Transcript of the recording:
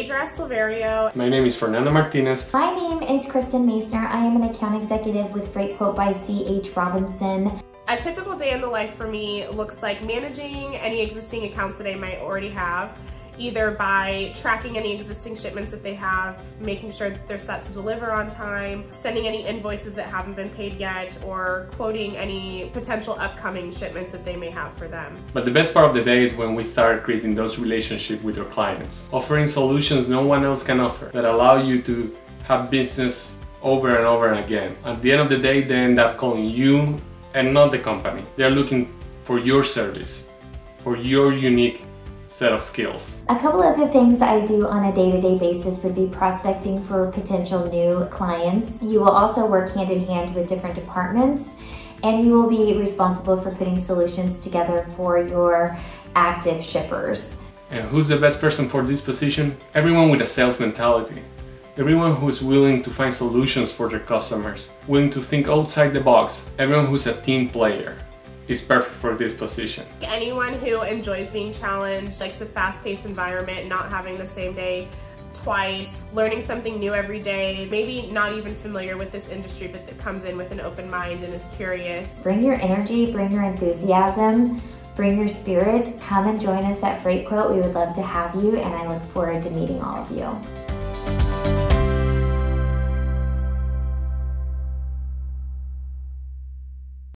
Faedra Silverio. My name is Fernando Martinez. My name is Kristin Meisner. I am an account executive with Freightquote by C.H. Robinson. A typical day in the life for me looks like managing any existing accounts that I might already have, either by tracking any existing shipments that they have, making sure that they're set to deliver on time, sending any invoices that haven't been paid yet, or quoting any potential upcoming shipments that they may have for them. But the best part of the day is when we start creating those relationships with our clients, offering solutions no one else can offer that allow you to have business over and over again. At the end of the day, they end up calling you and not the company. They're looking for your service, for your unique set of skills. A couple of the things I do on a day-to-day basis would be prospecting for potential new clients. You will also work hand in hand with different departments and you will be responsible for putting solutions together for your active shippers. And who's the best person for this position? Everyone with a sales mentality. Everyone who's willing to find solutions for their customers, willing to think outside the box, everyone who's a team player is perfect for this position. Anyone who enjoys being challenged, likes a fast-paced environment, not having the same day twice, learning something new every day, maybe not even familiar with this industry, but that comes in with an open mind and is curious. Bring your energy, bring your enthusiasm, bring your spirit. Come and join us at Freightquote. We would love to have you, and I look forward to meeting all of you.